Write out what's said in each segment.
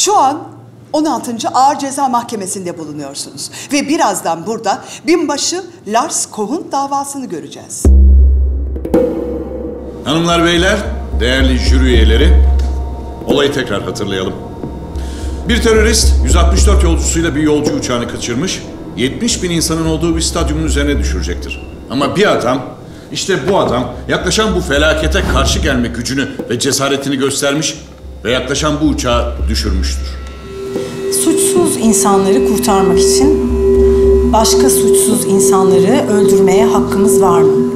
Şu an 16. Ağır Ceza Mahkemesi'nde bulunuyorsunuz. Ve birazdan burada binbaşı Lars Koh'un davasını göreceğiz. Hanımlar beyler, değerli jüri üyeleri, olayı tekrar hatırlayalım. Bir terörist 164 yolcusuyla bir yolcu uçağını kaçırmış, 70 bin insanın olduğu bir stadyumun üzerine düşürecektir. Ama bir adam, işte bu adam yaklaşan bu felakete karşı gelme gücünü ve cesaretini göstermiş ve yaklaşan bu uçağı düşürmüştür. Suçsuz insanları kurtarmak için başka suçsuz insanları öldürmeye hakkımız var mı?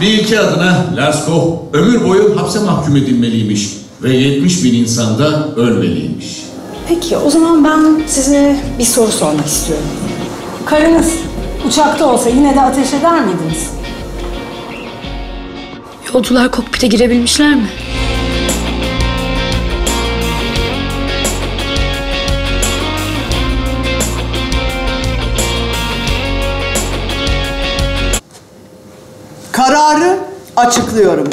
Bir iki adına Lars Koch ömür boyu hapse mahkum edilmeliymiş ve 70 bin insan da ölmeliymiş. Peki o zaman ben size bir soru sormak istiyorum. Karınız uçakta olsa yine de ateş eder miydiniz? Yolcular kokpite girebilmişler mi? Kararı açıklıyorum.